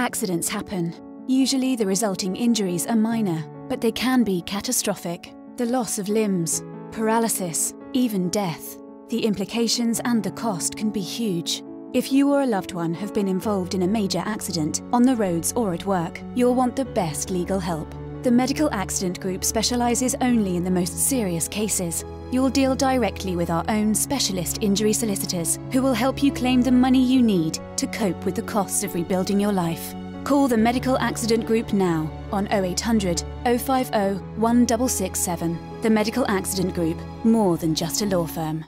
Accidents happen. Usually the resulting injuries are minor, but they can be catastrophic. The loss of limbs, paralysis, even death. The implications and the cost can be huge. If you or a loved one have been involved in a major accident, on the roads or at work, you'll want the best legal help. The Medical Accident Group specialises only in the most serious cases. You'll deal directly with our own specialist injury solicitors, who will help you claim the money you need to cope with the costs of rebuilding your life. Call the Medical Accident Group now on 0800 050 1667. The Medical Accident Group, more than just a law firm.